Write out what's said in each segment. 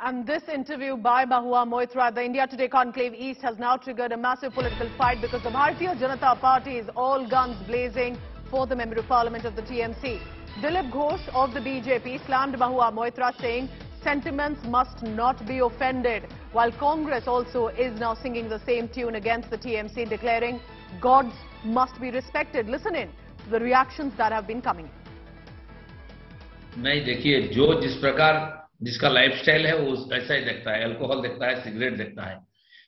And this interview by Mahua Moitra at the India Today Conclave East has now triggered a massive political fight because the Bharatiya Janata Party is all guns blazing for the Member of Parliament of the TMC. Dilip Ghosh of the BJP slammed Mahua Moitra saying sentiments must not be offended, while Congress also is now singing the same tune against the TMC, declaring gods must be respected. Listen in to the reactions that have been coming. नहीं देखिए जो जिस प्रकार जिसका lifestyle है वो ऐसा ही देखता है अल्कोहल देखता है सिगरेट देखता है।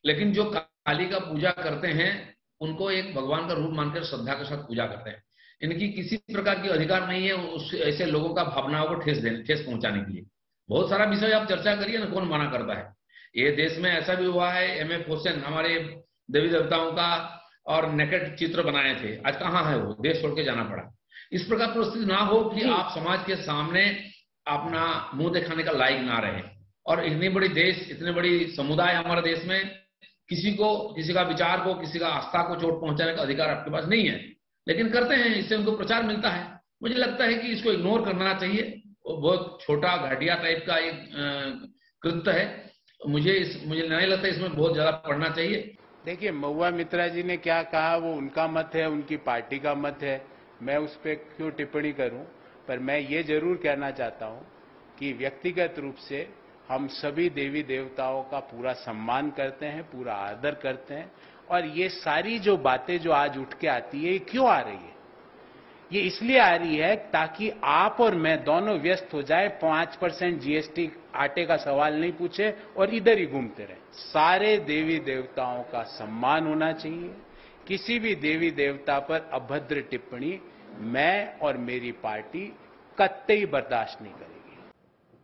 लेकिन जो काली का पूजा करते हैं उनको एक भगवान का रूप मानकर श्रद्धा के साथ पूजा करते हैं। इनकी किसी प्रकार की अधिकार नहीं है उस ऐसे लोगों का भावनाओं को ठेस देने ठेस पहुँचाने के लिए। बहुत सारा विषय आप चर्चा करिए ना कौन मना करता है। ये देश में ऐसा भी हुआ है एम एफ़ हुसैन हमारे देवी देवताओं का और नेकेट चित्र बनाए थे। आज कहाँ है वो? देश छोड़ के जाना पड़ा। इस प्रकार परिस्थिति ना हो कि आप समाज के सामने अपना मुँह दिखाने का लायक ना रहे। और इतनी बड़ी देश, इतने बड़ी समुदाय हमारे देश में किसी को, किसी का विचार को, किसी का आस्था को चोट पहुँचाने का अधिकार आपके पास नहीं है। लेकिन करते हैं, इससे उनको प्रचार मिलता है। मुझे लगता है कि इसको इग्नोर करना चाहिए। वो बहुत छोटा घटिया टाइप का एक कृत्य है। मुझे इस, मुझे नहीं लगता इसमें बहुत ज़्यादा पढ़ना चाहिए। देखिए, महुआ मित्रा जी ने क्या कहा, वो उनका मत है, उनकी पार्टी का मत है। मैं उस पर क्यों टिप्पणी करूँ? पर मैं ये ज़रूर कहना चाहता हूँ कि व्यक्तिगत रूप से हम सभी देवी देवताओं का पूरा सम्मान करते हैं, पूरा आदर करते हैं और ये सारी जो बातें जो आज उठ के आती है, ये क्यों आ रही है? ये इसलिए आ रही है ताकि आप और मैं दोनों व्यस्त हो जाए, पाँच परसेंट जीएसटी आटे का सवाल नहीं पूछे और इधर ही घूमते रहे। सारे देवी देवताओं का सम्मान होना चाहिए। किसी भी देवी देवता पर अभद्र टिप्पणी मैं और मेरी पार्टी कत्तई बर्दाश्त नहीं करेगी।